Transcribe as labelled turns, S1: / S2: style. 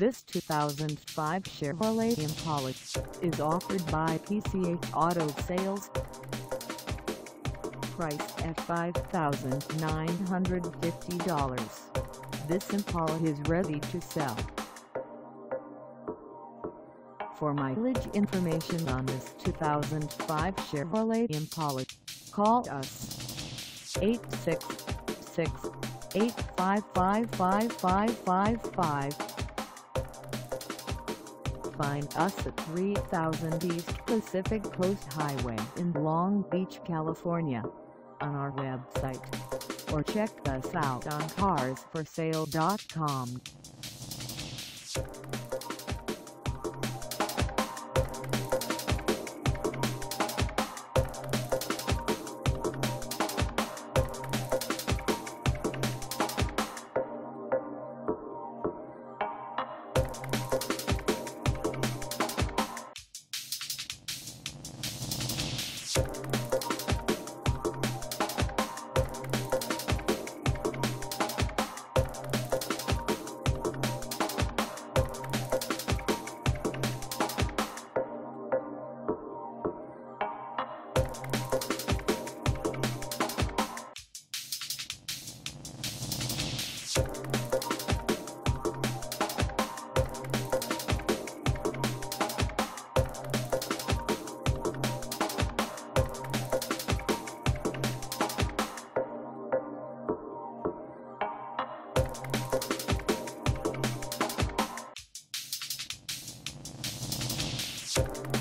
S1: This 2005 Chevrolet Impala is offered by PCH Auto Sales. Priced at $5,950, this Impala is ready to sell. For mileage information on this 2005 Chevrolet Impala, call us 866 855 5555 Find us at 3000 East Pacific Coast Highway in Long Beach, California on our website or check us out on carsforsale.com.
S2: Thank